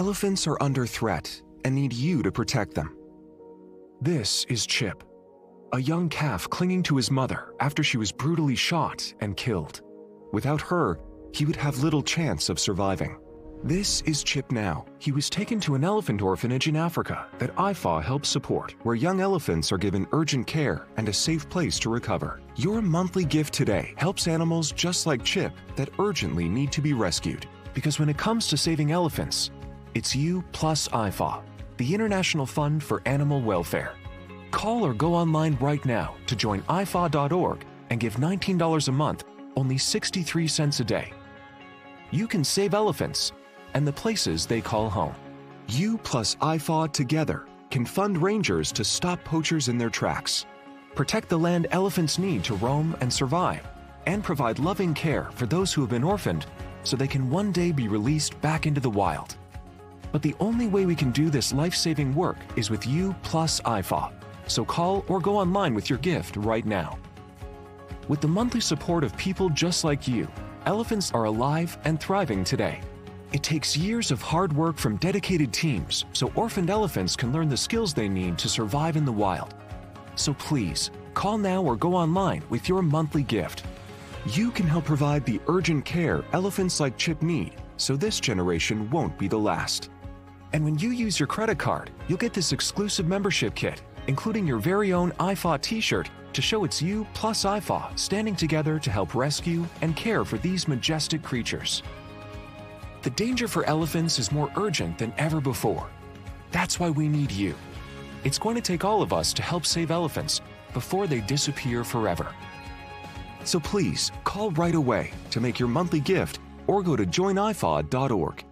Elephants are under threat and need you to protect them. This is Chip, a young calf clinging to his mother after she was brutally shot and killed. Without her, he would have little chance of surviving. This is Chip now. He was taken to an elephant orphanage in Africa that IFAW helps support, where young elephants are given urgent care and a safe place to recover. Your monthly gift today helps animals just like Chip that urgently need to be rescued. Because when it comes to saving elephants, it's you plus IFAW, the International Fund for Animal Welfare. Call or go online right now to join IFAW.org and give $19 a month, only 63 cents a day. You can save elephants and the places they call home. You plus IFAW together can fund rangers to stop poachers in their tracks, protect the land elephants need to roam and survive, and provide loving care for those who have been orphaned so they can one day be released back into the wild. But the only way we can do this life saving work is with you plus IFAW. So call or go online with your gift right now. With the monthly support of people just like you, elephants are alive and thriving today. It takes years of hard work from dedicated teams so orphaned elephants can learn the skills they need to survive in the wild. So please, call now or go online with your monthly gift. You can help provide the urgent care elephants like Chip need so this generation won't be the last. And when you use your credit card, you'll get this exclusive membership kit, including your very own IFAW t shirt to show it's you plus IFAW standing together to help rescue and care for these majestic creatures. The danger for elephants is more urgent than ever before. That's why we need you. It's going to take all of us to help save elephants before they disappear forever. So please call right away to make your monthly gift or go to joinifaw.org.